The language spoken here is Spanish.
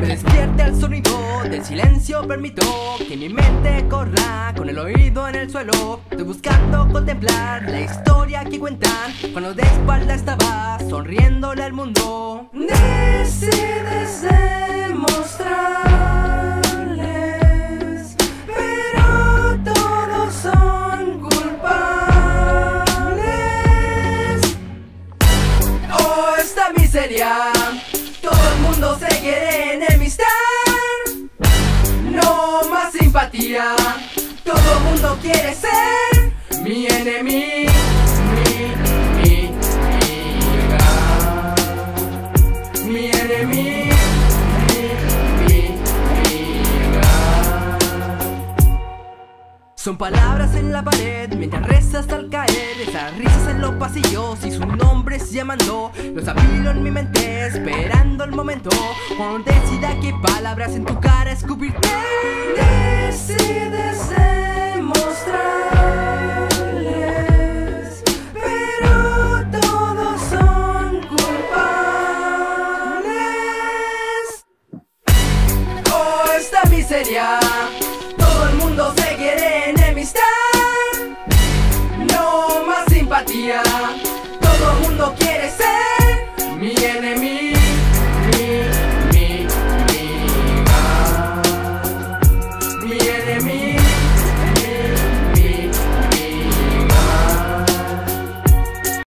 Me despierte el sonido del silencio Permito que mi mente corra con el oído en el suelo. Estoy buscando contemplar la historia que cuentan. Cuando de espalda estaba sonriéndole al mundo. Decides demostrarles Pero todos son culpables. Oh, esta miseria. Todo el mundo se quiere Todo el mundo quiere ser Mi enemigo. Mi, mi, mi, mi enemigo. Mi, mi, Son palabras en la pared mientras rezas al caer Esas risas en los pasillos y sus nombres llamando Los apilo en mi mente esperando el momento Cuando decida qué palabras en tu cara escupirte miseria. Todo el mundo se quiere enemistar. No más simpatía. Todo el mundo quiere ser mi enemigo. Mi, mi enemigo.